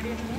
started.